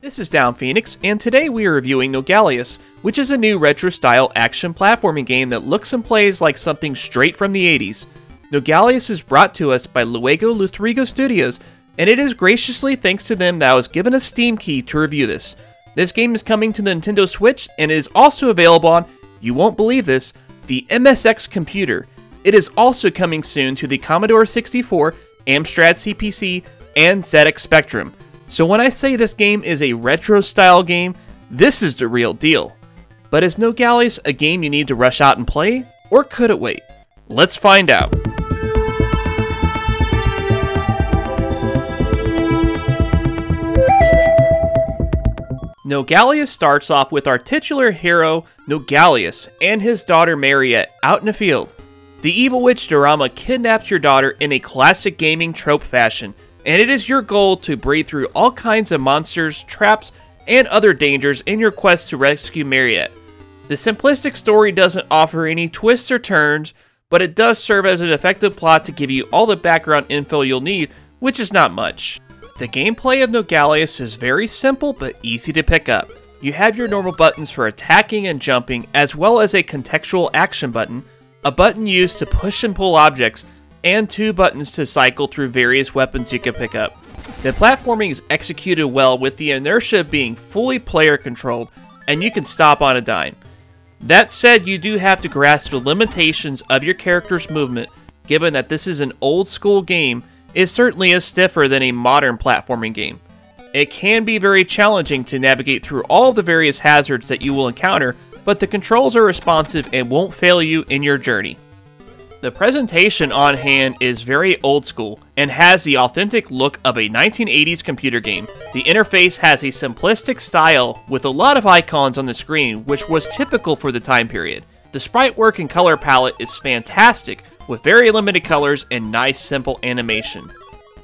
This is Down Phoenix, and today we are reviewing Nogalious, which is a new retro-style action platforming game that looks and plays like something straight from the 80s. Nogalious is brought to us by LuegoLu3go Studios, and it is graciously thanks to them that I was given a Steam key to review this. This game is coming to the Nintendo Switch, and it is also available on, you won't believe this, the MSX computer. It is also coming soon to the Commodore 64, Amstrad CPC, and ZX Spectrum. So when I say this game is a retro style game, this is the real deal. But is Nogalious a game you need to rush out and play, or could it wait? Let's find out. Nogalious starts off with our titular hero, Nogalious, and his daughter Mariette out in a field. The evil witch Dorama kidnaps your daughter in a classic gaming trope fashion, and it is your goal to breed through all kinds of monsters, traps, and other dangers in your quest to rescue Mariette. The simplistic story doesn't offer any twists or turns, but it does serve as an effective plot to give you all the background info you'll need, which is not much. The gameplay of Nogalious is very simple but easy to pick up. You have your normal buttons for attacking and jumping, as well as a contextual action button, a button used to push and pull objects, and two buttons to cycle through various weapons you can pick up. The platforming is executed well with the inertia being fully player controlled, and you can stop on a dime. That said, you do have to grasp the limitations of your character's movement, given that this is an old school game, it certainly is stiffer than a modern platforming game. It can be very challenging to navigate through all the various hazards that you will encounter, but the controls are responsive and won't fail you in your journey. The presentation on hand is very old school and has the authentic look of a 1980s computer game. The interface has a simplistic style with a lot of icons on the screen, which was typical for the time period. The sprite work and color palette is fantastic, with very limited colors and nice simple animation.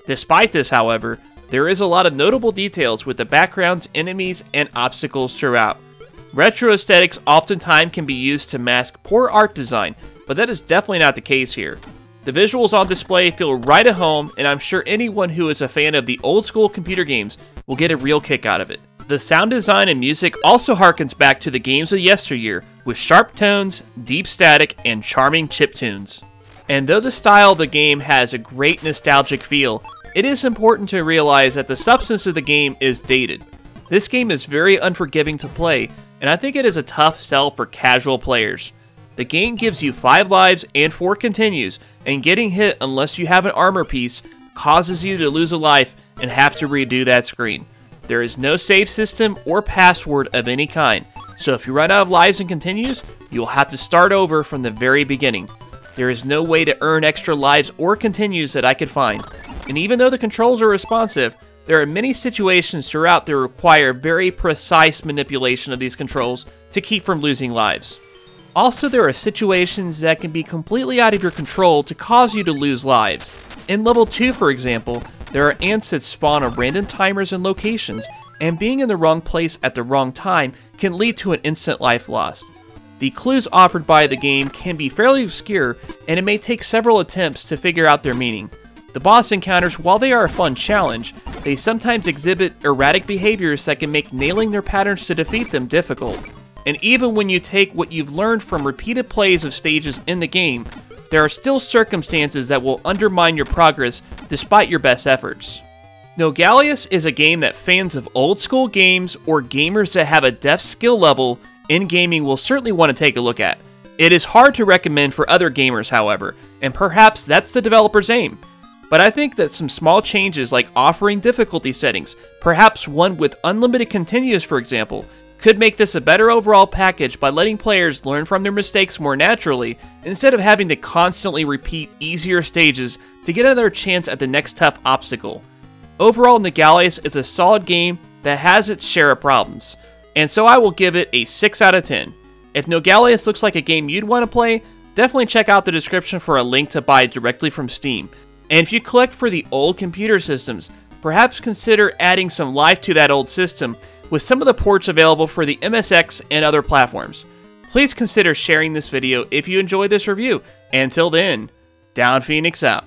Despite this, however, there is a lot of notable details with the backgrounds, enemies, and obstacles throughout. Retro aesthetics oftentimes can be used to mask poor art design, but that is definitely not the case here. The visuals on display feel right at home, and I'm sure anyone who is a fan of the old school computer games will get a real kick out of it. The sound design and music also harkens back to the games of yesteryear, with sharp tones, deep static, and charming chip tunes. And though the style of the game has a great nostalgic feel, it is important to realize that the substance of the game is dated. This game is very unforgiving to play, and I think it is a tough sell for casual players. The game gives you 5 lives and 4 continues, and getting hit unless you have an armor piece causes you to lose a life and have to redo that screen. There is no save system or password of any kind, so if you run out of lives and continues, you will have to start over from the very beginning. There is no way to earn extra lives or continues that I could find, and even though the controls are responsive, there are many situations throughout that require very precise manipulation of these controls to keep from losing lives. Also, there are situations that can be completely out of your control to cause you to lose lives. In level 2, for example, there are ants that spawn on random timers and locations, and being in the wrong place at the wrong time can lead to an instant life lost. The clues offered by the game can be fairly obscure, and it may take several attempts to figure out their meaning. The boss encounters, while they are a fun challenge, they sometimes exhibit erratic behaviors that can make nailing their patterns to defeat them difficult. And even when you take what you've learned from repeated plays of stages in the game, there are still circumstances that will undermine your progress despite your best efforts. Nogalious is a game that fans of old school games or gamers that have a deft skill level in gaming will certainly want to take a look at. It is hard to recommend for other gamers, however, and perhaps that's the developer's aim. But I think that some small changes like offering difficulty settings, perhaps one with unlimited continues for example, could make this a better overall package by letting players learn from their mistakes more naturally, instead of having to constantly repeat easier stages to get another chance at the next tough obstacle. Overall, Nogalious is a solid game that has its share of problems, and so I will give it a 6 out of 10. If Nogalious looks like a game you'd want to play, definitely check out the description for a link to buy directly from Steam. And if you collect for the old computer systems, perhaps consider adding some life to that old system with some of the ports available for the MSX and other platforms. Please consider sharing this video if you enjoyed this review. Until then, Down Phoenix out.